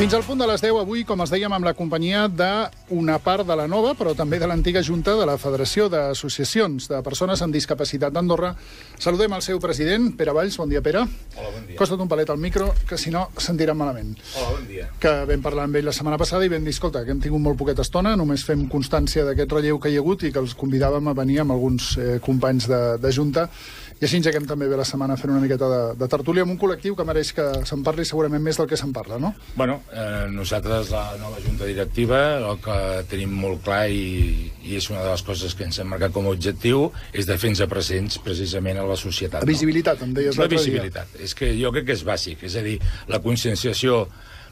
Fins al punt de les 10 avui, com es dèiem, amb la companyia d'una part de la nova, però també de l'antiga Junta de la Federació d'Associacions de Persones amb Discapacitat d'Andorra. Saludem el seu president, Pere Valls. Bon dia, Pere. Hola, bon dia. Costa't un palet al micro, que si no sentirem malament. Hola, bon dia. Que vam parlar amb ell la setmana passada i vam dir, escolta, que hem tingut molt poqueta estona, només fem constància d'aquest relleu que hi ha hagut i que els convidàvem a venir amb alguns eh, companys de, de Junta i així engeguem també bé la setmana fent una miqueta de, de tertúlia amb un col·lectiu que mereix que se'n parli segurament més del que se'n parla, no? Bueno, eh, nosaltres, la nova Junta Directiva, el que tenim molt clar i, i és una de les coses que ens hem marcat com a objectiu és de fer-nos presents precisament a la societat. La visibilitat, em deies La l'altre dia. visibilitat. És que jo crec que és bàsic. És a dir, la conscienciació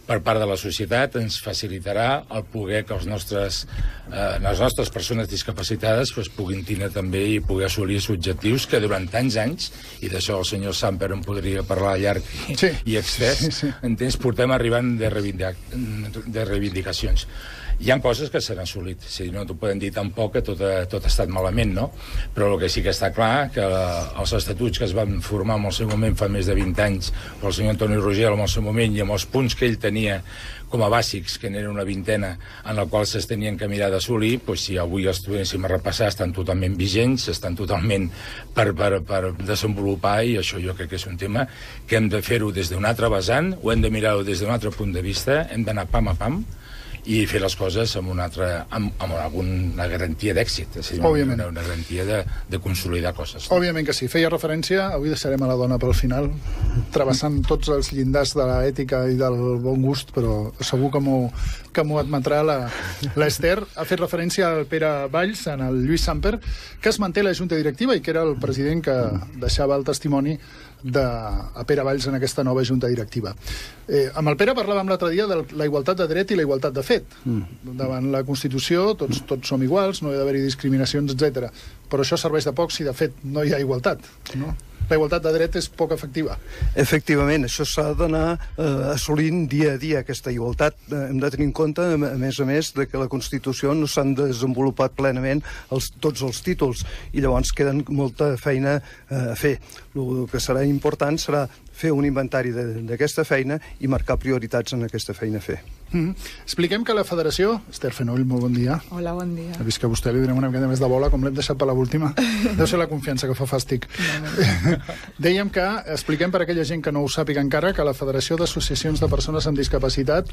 per part de la societat ens facilitarà el poder que els nostres, eh, les nostres persones discapacitades pues, puguin tindre també i poder assolir els objectius que durant tants anys, i d'això el senyor Samper en podria parlar llarg i, Sí. i extès, Sí, sí. portem arribant de, reivindic de reivindicacions. Hi ha coses que s'han assolit, si no t'ho podem dir tampoc que tot ha, tot ha estat malament, no? Però el que sí que està clar que els estatuts que es van formar en el seu moment fa més de 20 anys pel senyor Antoni Roger en el seu moment i amb els punts que ell tenia com a bàsics, que n'era una vintena, en la qual s'es tenien que mirar d'assolir, doncs si avui els tornéssim a repassar, estan totalment vigents, estan totalment per, per, per desenvolupar, i això jo crec que és un tema que hem de fer-ho des d'un altre vessant, ho hem de mirar-ho des d'un altre punt de vista, hem d'anar pam a pam, i fer les coses amb una, altra, amb, amb alguna garantia d'èxit, és a dir, Òbviament. una, una garantia de, de consolidar coses. Òbviament que sí. Feia referència, avui deixarem a la dona pel final, travessant tots els llindars de l'ètica i del bon gust, però segur que m'ho que m'ho admetrà la- l'Ester. Ha fet referència al Pere Valls, en el Lluís Samper, que es manté la Junta Directiva i que era el president que deixava el testimoni de a Pere Valls en aquesta nova Junta Directiva. Eh, amb el Pere parlàvem l'altre dia de la igualtat de dret i la igualtat de fet. Mm. Davant la Constitució tots, tots som iguals, no hi ha d'haver-hi discriminacions, etc. Però això serveix de poc si de fet no hi ha igualtat. No? La igualtat de dret és poc efectiva. Efectivament, això s'ha d'anar eh, assolint dia a dia, aquesta igualtat. Eh, hem de tenir en compte, a més a més, de que la Constitució no s'han desenvolupat plenament els, tots els títols i llavors queden molta feina eh, a fer. El que serà important serà fer un inventari de- d'aquesta feina i marcar prioritats en aquesta feina a fer. Mm -hmm. Expliquem que la federació... Esther Fenoll, molt bon dia. Hola, bon dia. He vist que a vostè li donem una miqueta més de bola, com l'hem deixat per l'última. Deu ser la confiança que fa fàstic. Dèiem que, expliquem per a aquella gent que no ho sàpiga encara, que la Federació d'Associacions de Persones amb Discapacitat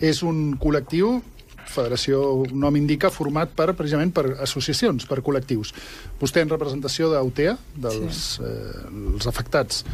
és un col·lectiu federació nom indica, format per, precisament per associacions, per col·lectius. Vostè en representació d'AUTEA, dels sí. eh, els afectats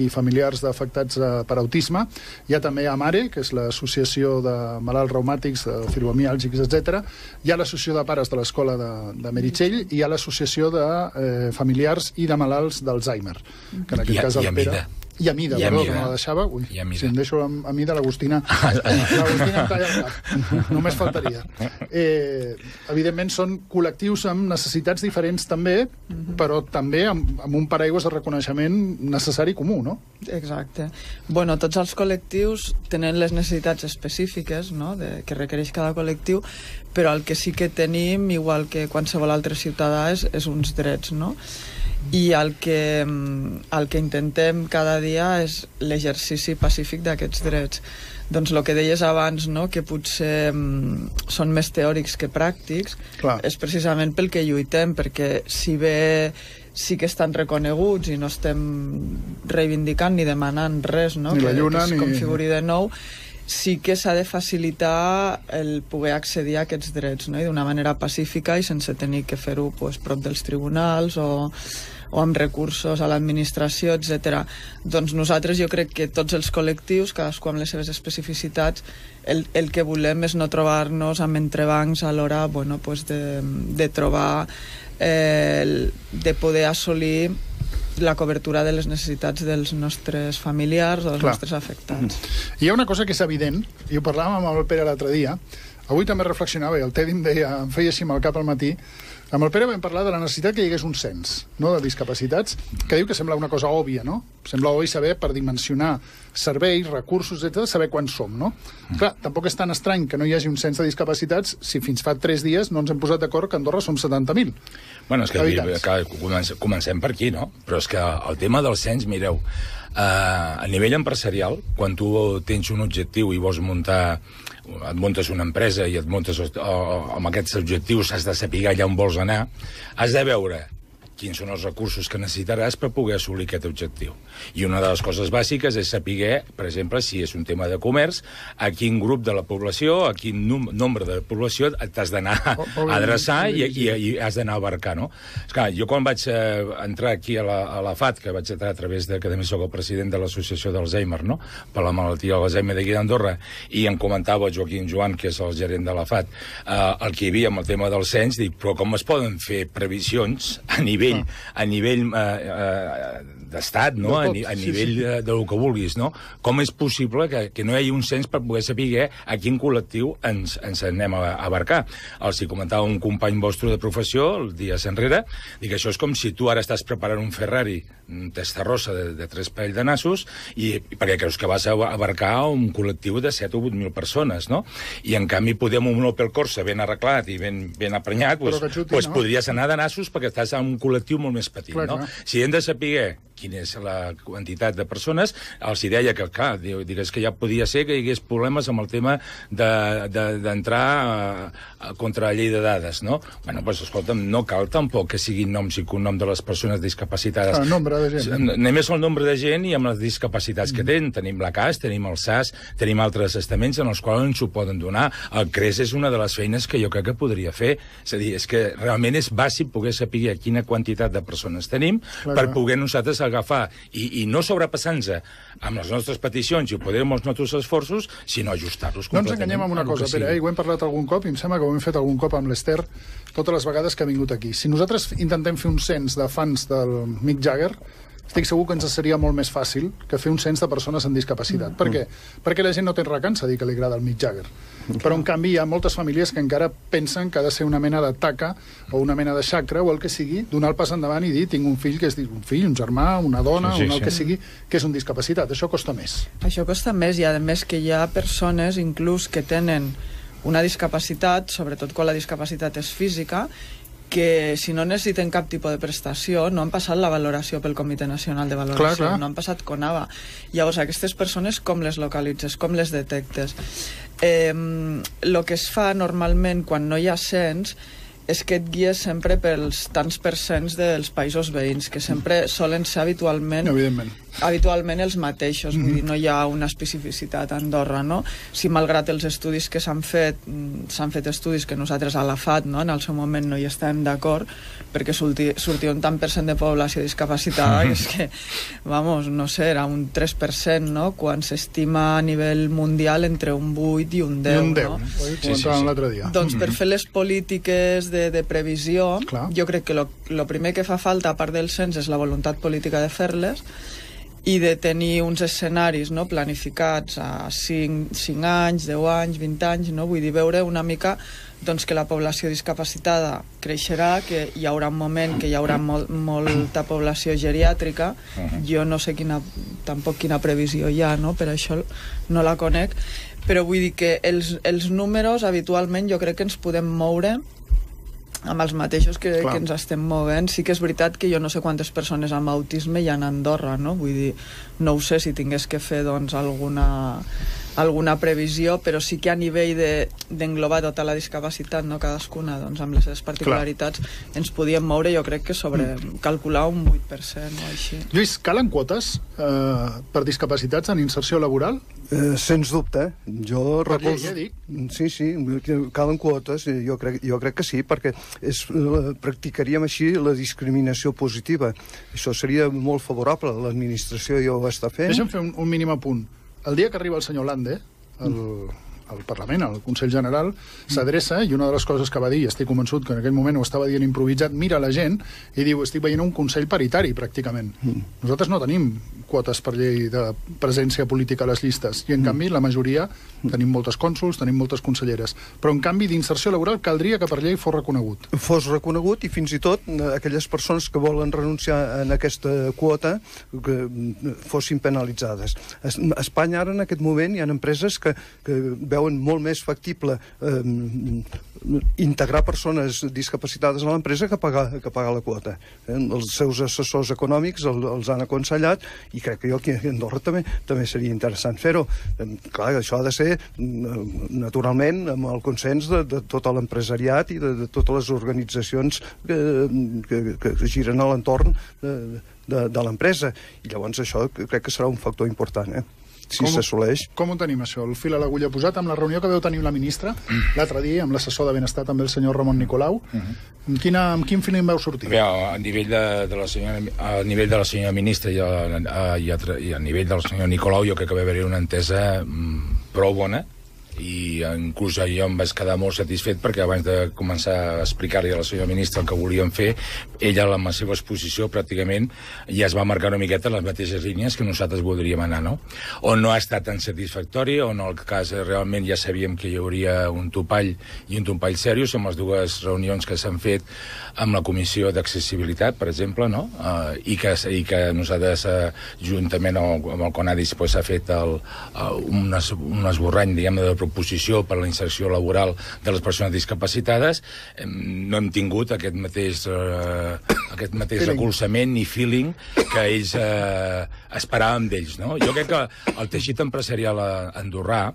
i familiars d'afectats eh, per autisme. Hi ha també AMARE, que és l'associació de malalts reumàtics, de fibromiàlgics, etc. Hi ha l'associació de pares de l'escola de, de Meritxell i hi ha l'associació de eh, familiars i de malalts d'Alzheimer, que en aquest I cas i a Pere... I a mida, I a perdó, mida. que me la deixava. Ui, I a mida. si em deixo a, a mida, l'Agustina l'Agustina em talla el cap. Només faltaria. Eh, evidentment són col·lectius amb necessitats diferents també, però també amb, amb un paraigües de reconeixement necessari comú, no? Exacte. Bueno, tots els col·lectius tenen les necessitats específiques no? de, que requereix cada col·lectiu, però el que sí que tenim, igual que qualsevol altre ciutadà, és, és uns drets, no? I el que, mm, el que intentem cada dia és l'exercici pacífic d'aquests drets. Doncs el que deies abans, no? que potser mm, són més teòrics que pràctics, Clar. és precisament pel que lluitem, perquè si bé sí que estan reconeguts i no estem reivindicant ni demanant res, no? Ni la que, lluna, que es ni- configuri de nou, sí que s'ha de facilitar el poder accedir a aquests drets, no? I d'una manera pacífica i sense tenir que fer-ho pues, prop dels tribunals o, o amb recursos a l'administració, etc. Doncs nosaltres jo crec que tots els col·lectius, cadascú amb les seves especificitats, el, el que volem és no trobar-nos amb entrebancs a l'hora bueno, pues de, de trobar, eh, de poder assolir la cobertura de les necessitats dels nostres familiars o dels Clar. nostres afectats. Hi ha una cosa que és evident, i ho parlàvem amb el Pere l'altre dia, avui també reflexionava, i el Tedi em deia, em feia així amb el cap al matí, amb el Pere vam parlar de la necessitat que hi hagués un cens no, de discapacitats, que diu que sembla una cosa òbvia, no? Sembla bo i saber per dimensionar serveis, recursos, etc, saber quants som, no? Mm. Clar, tampoc és tan estrany que no hi hagi un cens de discapacitats si fins fa tres dies no ens hem posat d'acord que a Andorra som 70.000. Bueno, és que, que comencem, comencem per aquí, no? Però és que el tema del cens, mireu, eh, a nivell empresarial, quan tu tens un objectiu i vols muntar et muntes una empresa i et muntes o, o, amb aquests objectius has de saber allà on vols anar, has de veure quins són els recursos que necessitaràs per poder assolir aquest objectiu. I una de les coses bàsiques és saber, per exemple, si és un tema de comerç, a quin grup de la població, a quin nombre de població t'has d'anar a adreçar. I, i, i has d'anar a abarcar, no? Esclar, jo quan vaig eh, entrar aquí a la, a la FAT, que vaig entrar a través de, que també soc el president de l'Associació d'Alzheimer, no?, per la malaltia d'Alzheimer d'aquí d'Andorra, i em comentava Joaquim Joan, que és el gerent de la FAT, eh, el que hi havia amb el tema del cens, dic, però com es poden fer previsions a nivell, a nivell eh, eh, d'estat, no? A, a nivell sí, sí. De, del que vulguis, no? Com és possible que, que no hi hagi un cens per poder saber a quin col·lectiu ens, ens anem a, abarcar? Els hi comentava un company vostre de professió, el dia enrere, dic, això és com si tu ara estàs preparant un Ferrari testa rossa de, de tres parell de nassos i, i perquè creus que vas a abarcar un col·lectiu de 7 o 8 mil persones, no? I en canvi podem un Opel Corsa ben arreglat i ben, ben aprenyat, pues, xuti, pues no? podries anar de nassos perquè estàs en un col·lectiu molt més petit, clar, no? Clar. Si hem de saber quina és la quantitat de persones, els hi deia que, clar, digues que ja podia ser que hi hagués problemes amb el tema d'entrar de, de, contra la llei de dades, no? Bueno, doncs, escolta'm, no cal tampoc que siguin noms i cognom de les persones discapacitades. El nombre de gent. Només el nombre de gent i amb les discapacitats mm. que tenen. Tenim la CAS, tenim el SAS, tenim altres estaments en els quals ens ho poden donar. El CRES és una de les feines que jo crec que podria fer. És a dir, és que realment és bàsic poder saber quina quantitat de persones tenim Clar. per poder nosaltres agafar i, i no sobrepassar-nos amb les nostres peticions i poder amb els nostres esforços, sinó ajustar-los No ens enganyem amb una cosa, Pere, eh? ho hem parlat algun cop i em sembla que ho hem fet algun cop amb l'Ester totes les vegades que ha vingut aquí. Si nosaltres intentem fer un cens de fans del Mick Jagger, estic segur que ens seria molt més fàcil que fer un cens de persones amb discapacitat. Mm. Per què? Perquè la gent no té recança dir que li agrada el Mick Jagger. Mm. Però, en canvi, hi ha moltes famílies que encara pensen que ha de ser una mena de taca o una mena de xacra o el que sigui, donar el pas endavant i dir tinc un fill que és un fill, un germà, una dona, sí, sí, un el sí. que sigui, que és un discapacitat. Això costa més. Això costa més i, a més, que hi ha persones, inclús, que tenen una discapacitat, sobretot quan la discapacitat és física, que si no necessiten cap tipus de prestació no han passat la valoració pel Comitè Nacional de Valoració, clar, clar. no han passat CONAVA. Llavors, aquestes persones com les localitzes, com les detectes? Eh, que es fa normalment quan no hi ha cens és que et guies sempre pels tants percents dels països veïns, que sempre solen ser habitualment habitualment els mateixos, vull dir, no hi ha una especificitat a Andorra, no? Si malgrat els estudis que s'han fet, mm, s'han fet estudis que nosaltres a la FAT, no?, en el seu moment no hi estem d'acord, perquè sortia, sortia un tant per cent de població discapacitada, mm -hmm. és que, vamos, no sé, era un 3%, no?, quan s'estima a nivell mundial entre un 8 i un 10, I un 10, no? Sí, sí, sí. l'altre dia. Doncs per fer les polítiques de, de previsió, Clar. jo crec que el primer que fa falta, a part del cens, és la voluntat política de fer-les, i de tenir uns escenaris no, planificats a 5, 5 anys, 10 anys, 20 anys, no? vull dir, veure una mica doncs, que la població discapacitada creixerà, que hi haurà un moment que hi haurà molt, molta població geriàtrica, uh -huh. jo no sé quina, tampoc quina previsió hi ha, no? per això no la conec, però vull dir que els, els números habitualment jo crec que ens podem moure amb els mateixos que, que ens estem movent. Sí que és veritat que jo no sé quantes persones amb autisme hi ha a Andorra, no? Vull dir, no ho sé si tingués que fer doncs, alguna, alguna previsió, però sí que a nivell d'englobar de, tota la discapacitat, no cadascuna, doncs, amb les seves particularitats, Clar. ens podíem moure, jo crec que sobre mm. calcular un 8% o així. Lluís, calen quotes eh, per discapacitats en inserció laboral? Eh, sens dubte. Jo recolzo... Ja dic. Sí, sí, calen quotes, jo crec, jo crec que sí, perquè és, eh, practicaríem així la discriminació positiva. Això seria molt favorable, l'administració ja ho està fent. Deixa'm fer un, un mínim apunt. El dia que arriba el senyor Lande, el, al Parlament, al Consell General, s'adreça i una de les coses que va dir, i estic convençut que en aquell moment ho estava dient improvisat, mira la gent i diu, estic veient un Consell paritari, pràcticament. Mm. Nosaltres no tenim quotes per llei de presència política a les llistes, i en mm. canvi la majoria tenim moltes cònsuls, tenim moltes conselleres. Però en canvi d'inserció laboral caldria que per llei fos reconegut. Fos reconegut i fins i tot aquelles persones que volen renunciar en aquesta quota que mm, fossin penalitzades. A Espanya ara en aquest moment hi ha empreses que, que veuen molt més factible eh, integrar persones discapacitades a l'empresa que pagar, que pagar la quota. Eh? Els seus assessors econòmics el, els han aconsellat i crec que jo aquí a Andorra també, també seria interessant fer-ho. Clar, això ha de ser naturalment amb el consens de, de tot l'empresariat i de, de totes les organitzacions que, que, que giren a l'entorn de, de, de l'empresa. I llavors això crec que serà un factor important, eh? Si s'assoleix. Com ho tenim, això? El fil a l'agulla posat amb la reunió que veu tenir la ministra mm. l'altre dia, amb l'assessor de benestar, també el senyor Ramon Nicolau. Mm -hmm. amb, quina, amb quin feeling veu sortir? Bé, a nivell de, de la senyora, a nivell de la senyora ministra i a, a, i a, i a nivell del senyor Nicolau jo crec que va haver-hi una entesa mm, prou bona i inclús jo em vaig quedar molt satisfet perquè abans de començar a explicar-li a la senyora ministra el que volíem fer, ella amb la seva exposició pràcticament ja es va marcar una miqueta les mateixes línies que nosaltres voldríem anar, no? On no ha estat tan satisfactori, on el cas realment ja sabíem que hi hauria un topall i un topall seriós amb les dues reunions que s'han fet amb la Comissió d'Accessibilitat, per exemple, no? Uh, i, que, i que nosaltres, uh, juntament amb el CONADIS, s'ha pues, fet el, uh, un, un esborrany, diguem de proposició per a la inserció laboral de les persones discapacitades, no hem tingut aquest mateix, eh, aquest mateix feeling. recolzament ni feeling que ells eh, esperàvem d'ells. No? Jo crec que el teixit empresarial andorrà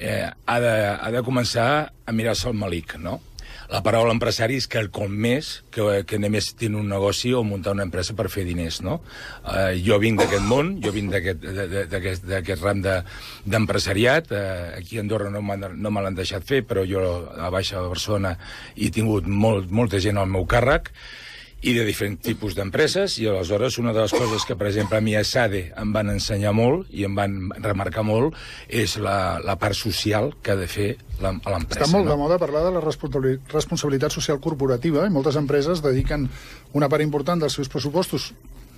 eh, ha, de, ha de començar a mirar-se el malic, no? La paraula empresari és que com més que, que només tenir un negoci o muntar una empresa per fer diners, no? Uh, jo vinc d'aquest món, jo vinc d'aquest ram d'empresariat, de, uh, aquí a Andorra no, no me l'han deixat fer, però jo a Baixa Barcelona he tingut molt, molta gent al meu càrrec, i de diferents tipus d'empreses, i aleshores una de les coses que, per exemple, a mi a SADE em van ensenyar molt i em van remarcar molt és la, la part social que ha de fer l'empresa. Està molt no? de moda parlar de la responsabilitat social corporativa, i moltes empreses dediquen una part important dels seus pressupostos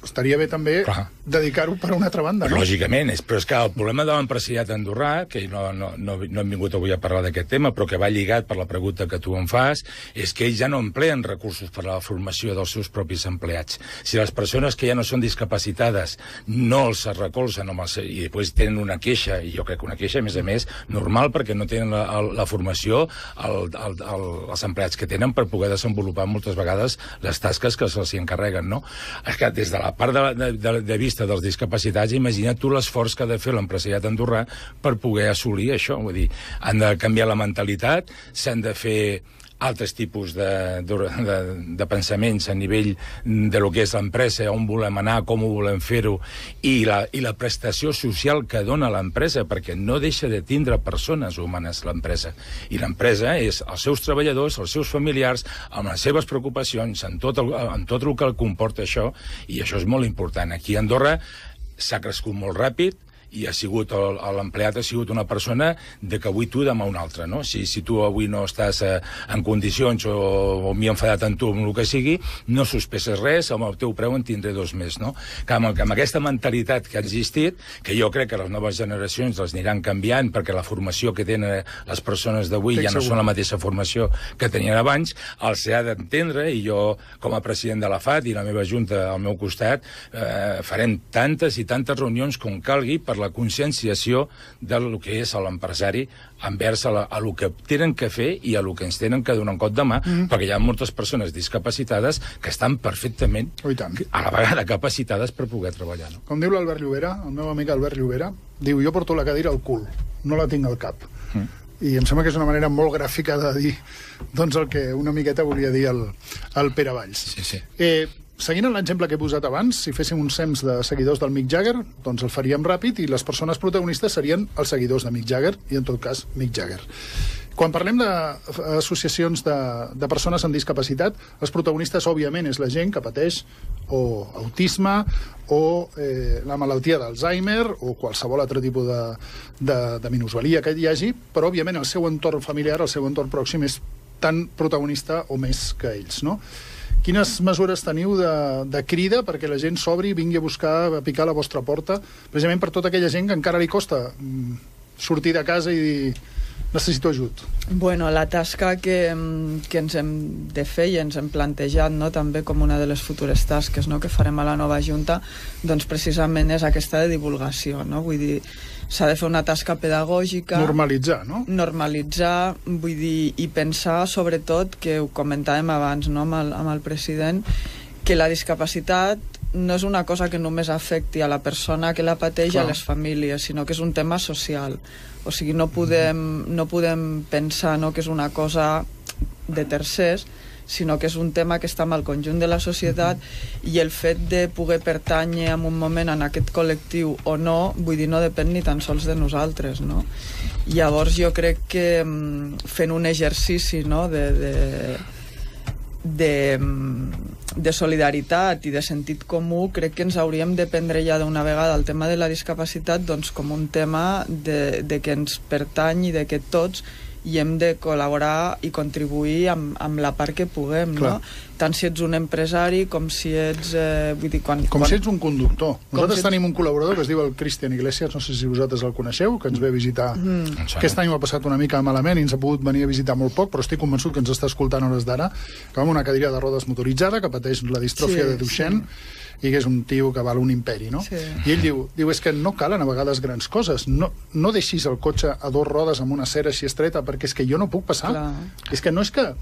estaria bé també dedicar-ho per una altra banda, no? Lògicament, és, però és que el problema de l'empresariat andorrà, que no, no, no, no hem vingut avui a parlar d'aquest tema, però que va lligat per la pregunta que tu em fas, és que ells ja no empleen recursos per a la formació dels seus propis empleats. Si les persones que ja no són discapacitades no els recolzen amb els, i després tenen una queixa, i jo crec que una queixa, a més a més, normal, perquè no tenen la, la formació el, el, el, els empleats que tenen per poder desenvolupar moltes vegades les tasques que se'ls encarreguen, no? És que des de la part de, de, de vista dels discapacitats, imagina't tu l'esforç que ha de fer l'empresariat andorrà per poder assolir això. Vull dir, han de canviar la mentalitat, s'han de fer altres tipus de, de, de, de pensaments a nivell de lo que és l'empresa, on volem anar, com ho volem fer-ho, i, la, i la prestació social que dona l'empresa, perquè no deixa de tindre persones humanes l'empresa. I l'empresa és els seus treballadors, els seus familiars, amb les seves preocupacions, en tot el, en tot el que comporta això, i això és molt important. Aquí a Andorra s'ha crescut molt ràpid, i ha sigut l'empleat ha sigut una persona de que avui tu demà un altre, no? Si, si tu avui no estàs eh, en condicions o, o m'hi enfadat amb tu amb el que sigui, no sospeses res, amb el teu preu en tindré dos més, no? Que amb, amb aquesta mentalitat que ha existit, que jo crec que les noves generacions les aniran canviant perquè la formació que tenen les persones d'avui ja no segur. són la mateixa formació que tenien abans, els ha d'entendre i jo, com a president de la FAT i la meva junta al meu costat, eh, farem tantes i tantes reunions com calgui per la conscienciació del que és l'empresari envers a, la, a lo que tenen que fer i a lo que ens tenen que donar un cop de mà, mm. perquè hi ha moltes persones discapacitades que estan perfectament oh, a la vegada capacitades per poder treballar. No? Com diu l'Albert Llobera, el meu amic Albert Llobera, diu, jo porto la cadira al cul, no la tinc al cap. Mm. I em sembla que és una manera molt gràfica de dir doncs el que una miqueta volia dir el, el Pere Valls. Sí, sí. Eh, seguint l'exemple que he posat abans, si féssim un cens de seguidors del Mick Jagger, doncs el faríem ràpid i les persones protagonistes serien els seguidors de Mick Jagger i, en tot cas, Mick Jagger. Quan parlem d'associacions de, de persones amb discapacitat, els protagonistes, òbviament, és la gent que pateix o autisme o eh, la malaltia d'Alzheimer o qualsevol altre tipus de, de, de minusvalia que hi hagi, però, òbviament, el seu entorn familiar, el seu entorn pròxim és tan protagonista o més que ells, no? Quines mesures teniu de, de crida perquè la gent s'obri i vingui a buscar, a picar la vostra porta, precisament per tota aquella gent que encara li costa mm, sortir de casa i dir necessito ajut. Bueno, la tasca que, mm, que ens hem de fer i ens hem plantejat no, també com una de les futures tasques no, que farem a la nova Junta, doncs precisament és aquesta de divulgació. No? Vull dir, s'ha de fer una tasca pedagògica... Normalitzar, no? Normalitzar, vull dir, i pensar sobretot, que ho comentàvem abans no, amb, el, amb el president, que la discapacitat no és una cosa que només afecti a la persona que la pateix Clar. a les famílies, sinó que és un tema social. O sigui, no podem, no podem pensar no, que és una cosa de tercers, sinó que és un tema que està amb el conjunt de la societat i el fet de poder pertànyer en un moment en aquest col·lectiu o no, vull dir, no depèn ni tan sols de nosaltres, no? Llavors jo crec que mm, fent un exercici no, de, de, de, mm, de solidaritat i de sentit comú, crec que ens hauríem de prendre ja d'una vegada el tema de la discapacitat doncs, com un tema de, de que ens pertany i de que tots i hem de col·laborar i contribuir amb, amb la part que puguem, Clar. no? Tant si ets un empresari com si ets... Eh, vull dir, quan, com quan... si ets un conductor. Nosaltres si ets... tenim un col·laborador que es diu el Cristian Iglesias, no sé si vosaltres el coneixeu, que ens ve a visitar... Mm. Aquest any ho ha passat una mica malament i ens ha pogut venir a visitar molt poc, però estic convençut que ens està escoltant hores d'ara, que va amb una cadira de rodes motoritzada, que pateix la distròfia sí, de Duchenne, sí i que és un tio que val un imperi, no? Sí. I ell diu, diu, és que no calen a vegades grans coses. No, no deixis el cotxe a dos rodes amb una cera així estreta, perquè és que jo no puc passar. Clar. És que no és que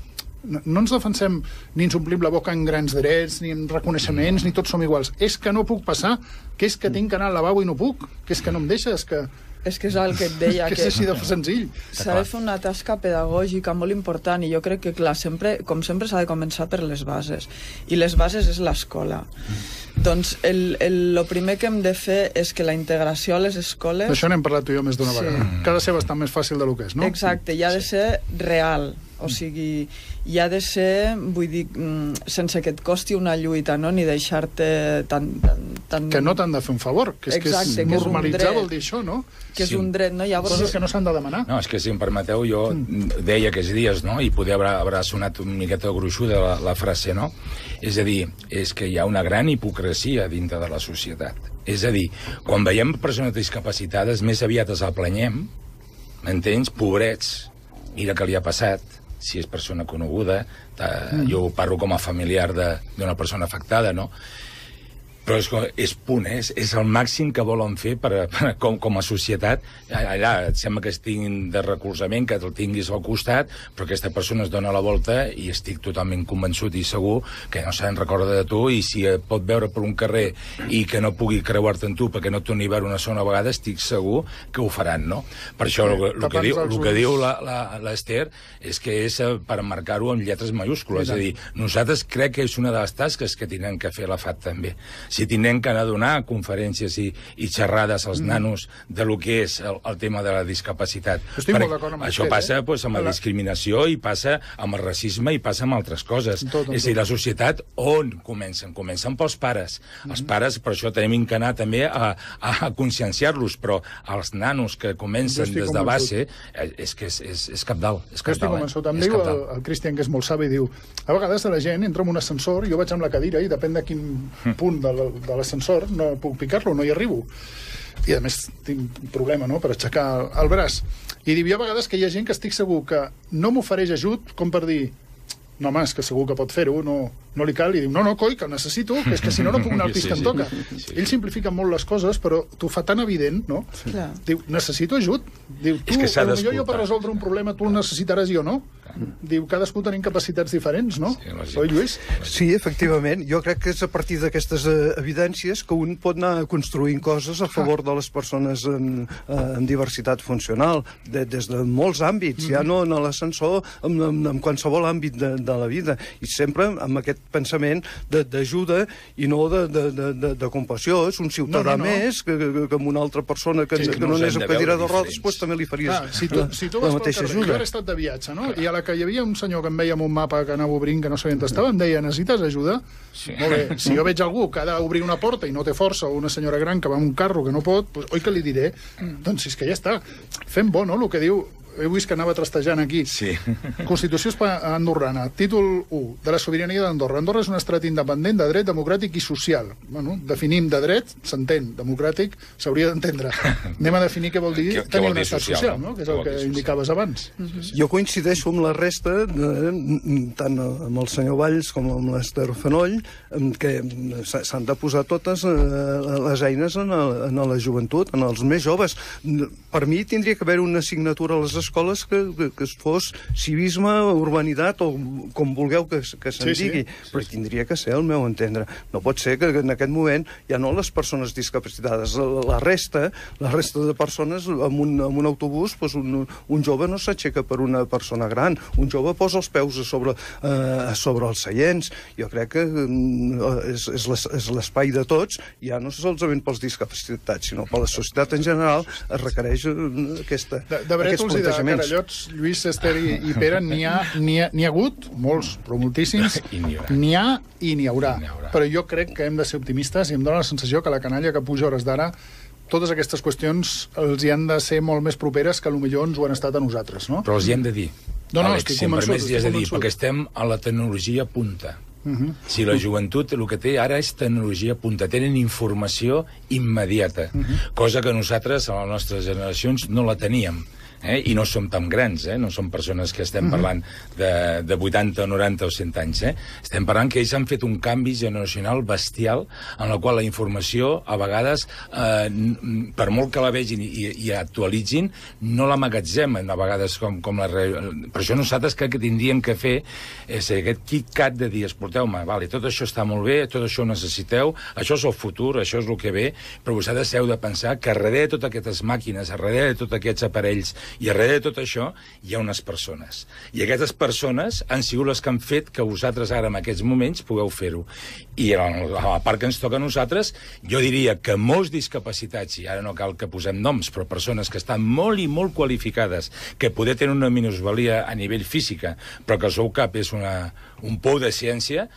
no, no ens defensem ni ens omplim la boca en grans drets, ni en reconeixements, ni tots som iguals. És que no puc passar, que és que tinc que anar al lavabo i no puc, que és que no em deixes, que... És que és el que et deia. que, que és així de senzill. S'ha de fer una tasca pedagògica molt important i jo crec que, clar, sempre, com sempre s'ha de començar per les bases. I les bases és l'escola. Mm. Doncs el, el, el primer que hem de fer és que la integració a les escoles... D'això n'hem parlat tu i jo més d'una sí. vegada. Cada ser bastant més fàcil del que és, no? Exacte, i ha de ser real. O sigui, hi ha de ser, vull dir, mm, sense que et costi una lluita, no? ni deixar-te tan, tan, tan... Que no t'han de fer un favor, que és Exacte, que és normalitzar vol dir això, no? Que és sí. un dret, no? Llavors... Coses que no s'han de demanar. No, és que si em permeteu, jo mm. deia aquests dies, no?, i poder haver, haver sonat una miqueta gruixuda la, la frase, no? És a dir, és que hi ha una gran hipocresia dintre de la societat. És a dir, quan veiem persones discapacitades, més aviat es aplanyem, m'entens? Pobrets, mira què li ha passat, si és persona coneguda, mm. jo parlo com a familiar d'una persona afectada, no? Però és, és punt, eh? és, és el màxim que volen fer per, per, com, com a societat. Allà et sembla que es tinguin de recolzament, que el tinguis al costat, però aquesta persona es dona la volta i estic totalment convençut i segur que no se'n recorda de tu i si et pot veure per un carrer i que no pugui creuar-te en tu perquè no et torni a veure una sola vegada, estic segur que ho faran, no? Per això el, el, que, diu, el que diu l'Ester és que és eh, per marcar-ho amb lletres majúscules. És a dir, nosaltres crec que és una de les tasques que tenen que fer la FAT també. Si tindrem que anar a donar conferències i, i xerrades als mm. nanos de lo que és el, el tema de la discapacitat. Estic molt d'acord amb Això passa eh? pues, amb la discriminació i passa amb el racisme i passa amb altres coses. Tot, és a dir, la societat on comencen? Comencen pels pares. Mm. Els pares, per això tenim que anar també a, a conscienciar-los, però els nanos que comencen des de base eh, és que és, és, és capdalt. És capdalt, estic eh? convençut. Eh? Em diu el, el Cristian, que és molt savi, diu a vegades la gent entra en un ascensor, jo vaig amb la cadira i depèn de quin hm. punt de de l'ascensor, no puc picar-lo, no hi arribo. I a més tinc un problema no?, per aixecar el, braç. I hi ha vegades que hi ha gent que estic segur que no m'ofereix ajut com per dir no, home, és que segur que pot fer-ho, no, no li cal, i diu, no, no, coi, que el necessito, que és que si no, no puc anar al pis sí, que em toca. Sí, sí. Ell simplifica molt les coses, però t'ho fa tan evident, no? Sí. Diu, necessito ajut. Diu, tu, és que potser jo per resoldre un problema tu el necessitaràs jo, no? Diu, cadascú tenim capacitats diferents, no? Sí, Oi, Lluís? Sí, efectivament. Jo crec que és a partir d'aquestes eh, evidències que un pot anar construint coses a favor de les persones en, eh, en diversitat funcional, de, des de molts àmbits, mm -hmm. ja no en l'ascensor, en, en, en qualsevol àmbit de, de la vida. I sempre amb aquest aquest pensament de- d'ajuda i no de, de, de, de, de compassió. És un ciutadà No, no, no. més que, que, que amb un altra persona que, Sí, que que no anés amb de cadira de rodes, doncs també li faries Clar, si tu, la, si tu la vas pel mateixa carrer, jo ajuda. ara he estat de viatge, no? I a la que hi havia un senyor que em veia amb un mapa que anava obrint, que no sabia on estava, em deia, necessites ajuda? Sí. Molt bé, si jo veig algú que ha d'obrir una porta i no té força, o una senyora gran que va amb un carro que no pot, doncs, oi que li diré? Mm. Doncs és que ja està. Fem bo, no?, el que diu he vist que anava trastejant aquí. Sí. Constitució andorrana, títol 1, de la sobirania d'Andorra. Andorra és un estat independent de dret democràtic i social. Bueno, definim de dret, s'entén, democràtic, s'hauria d'entendre. Anem a definir què vol dir Què- què tenir vol un dir estat social, social, no? que és Què el que indicaves abans. Jo coincideixo amb la resta, eh, tant amb el senyor Valls com amb l'Ester Fenoll, que s'ha- s'han de posar totes eh, les eines en, el, en la joventut, en els més joves. Per mi tindria que haver una assignatura a les escoles que, que, que es fos civisme, urbanitat o com vulgueu que, que se'n Sí, sí. digui, però tindria que ser el meu entendre. No pot ser que en aquest moment ja no les persones discapacitades, la resta, la resta de persones amb un, amb un autobús, doncs un, un jove no s'aixeca per una persona gran, un jove posa els peus a sobre, eh, a sobre els seients. Jo crec que mm, és, és l'es- és l'espai de tots, ja no solament pels discapacitats, sinó per la societat en general, es requereix eh, aquesta, De, de aquests i de carallots, Lluís, Esther i, i Pere, n'hi ha, ha, ha hagut, molts, però moltíssims. N'hi ha i n'hi haurà. Haurà. Però jo crec que hem de ser optimistes i em dóna la sensació que la canalla que puja hores d'ara totes aquestes qüestions els hi han de ser molt més properes que millor ens ho han estat a nosaltres, no? Però els hi hem de dir. No, no, Àlex, estic si em permets, de dir, perquè estem a la tecnologia punta. Uh -huh. Si la joventut el que té ara és tecnologia punta, tenen informació immediata, cosa que nosaltres, a les nostres generacions, no la teníem. Eh? I no som tan grans, eh? no som persones que estem parlant de, de 80, 90 o 100 anys. Eh? Estem parlant que ells han fet un canvi generacional bestial en la qual la informació, a vegades, eh, per molt que la vegin i, i actualitzin, no l'amagatzemen a vegades com, com la... Per això nosaltres que tindríem que fer és aquest kit-cat de dir, escolteu-me, vale, tot això està molt bé, tot això ho necessiteu, això és el futur, això és el que ve, però vosaltres heu de pensar que darrere de totes aquestes màquines, darrere de tots aquests aparells i darrere de tot això hi ha unes persones. I aquestes persones han sigut les que han fet que vosaltres ara, en aquests moments, pugueu fer-ho. I a la, part que ens toca a nosaltres, jo diria que molts discapacitats, i ara no cal que posem noms, però persones que estan molt i molt qualificades, que poder tenen una minusvalia a nivell física, però que el seu cap és una, un pou de ciència,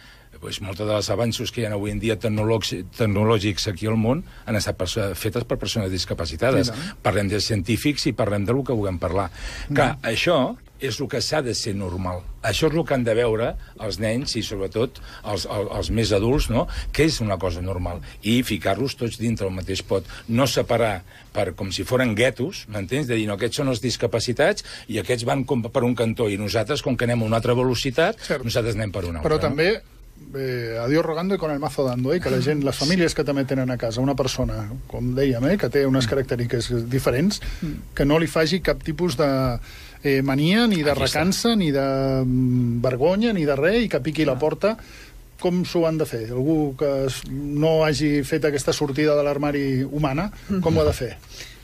pues, molts dels avanços que hi ha avui en dia tecnològics, aquí al món han estat perso fetes per persones discapacitades. Sí, no? Parlem de científics i parlem del que vulguem parlar. Mm. Que això és el que s'ha de ser normal. Això és el que han de veure els nens i, sobretot, els, els, els més adults, no? que és una cosa normal. I ficar-los tots dintre el mateix pot. No separar per, com si foren guetos, m'entens? De dir, no, aquests són els discapacitats i aquests van com per un cantó i nosaltres, com que anem a una altra velocitat, Cert. nosaltres anem per una altra. Però també eh, a Dios rogando i con el mazo dando, eh, que la gent, les famílies que també tenen a casa una persona, com dèiem, eh, que té unes característiques diferents, que no li faci cap tipus de eh, mania, ni de recança, ni de mm, vergonya, ni de res, i que piqui la porta com s'ho han de fer? Algú que no hagi fet aquesta sortida de l'armari humana, com ho ha de fer?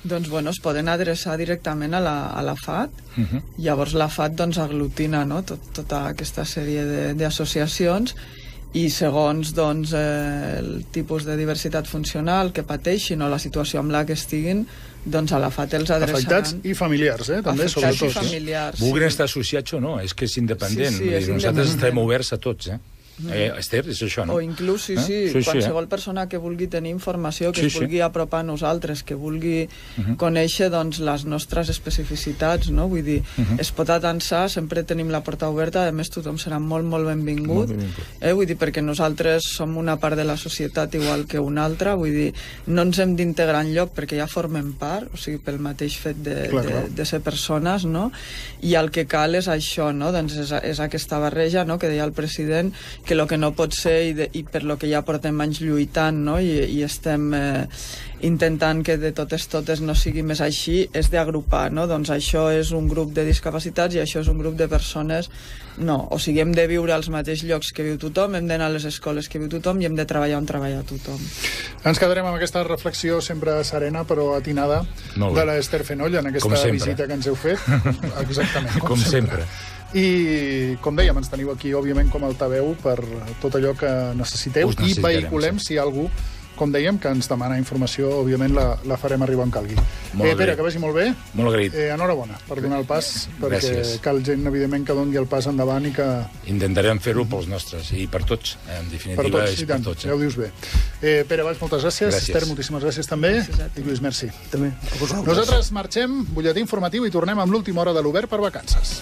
Doncs, bueno, es poden adreçar directament a la, a la FAT. Uh -huh. Llavors la FAT doncs, aglutina no? Tot, tota aquesta sèrie de- d'associacions i segons doncs, eh, el tipus de diversitat funcional que pateixin o la situació amb la que estiguin, doncs a la FAT els adreçaran. Afectats i familiars, eh, també, Afectats sobretot. i familiars. Vulguin sí. estar associats o no, és que és independent. Sí, sí, és nosaltres independent. estem oberts a tots, eh? Eh, Esther, és això, no? O inclús, sí, Eh? sí, Sí, sí, qualsevol eh? persona que vulgui tenir informació, que Sí, es sí. vulgui apropar a nosaltres, que vulgui conèixer doncs, les nostres especificitats, no? Vull dir, es pot atansar, sempre tenim la porta oberta, a més tothom serà molt, molt benvingut, Molt benvingut. eh? vull dir, perquè nosaltres som una part de la societat igual que una altra, vull dir, no ens hem d'integrar en lloc perquè ja formem part, o sigui, pel mateix fet de, Clar, de, clar. de ser persones, no? I el que cal és això, no? Doncs és, és aquesta barreja, no?, que deia el president, que el que no pot ser i, de, i per lo que ja portem anys lluitant, no?, i, i estem eh, intentant que de totes totes no sigui més així, és d'agrupar, no? Doncs això és un grup de discapacitats i això és un grup de persones... No, o sigui, hem de viure als mateixos llocs que viu tothom, hem d'anar a les escoles que viu tothom i hem de treballar on treballa tothom. Ens quedarem amb aquesta reflexió sempre serena però atinada de l'Ester Fenoll en aquesta sempre. visita que ens heu fet. Exactament, com, Com sempre. I, com dèiem, ens teniu aquí, òbviament, com a altaveu per tot allò que necessiteu Us i vehiculem, si hi ha algú com dèiem, que ens demana informació, òbviament la, la farem arribar on calgui. Molt eh, bé. Pere, que vagi molt bé. Molt agraït. Eh, enhorabona per donar el pas, perquè Gràcies. cal gent, evidentment, que doni el pas endavant i que Intentarem fer-ho pels nostres i per tots. En per definitiva, tots, és i per tots. ja ho dius bé. Eh, Pere Valls, moltes gràcies. Gràcies. Esther, moltíssimes gràcies també. Gràcies. I Lluís, merci. També. Nosaltres marxem, butlletí informatiu, i tornem amb l'última hora de l'Obert per vacances.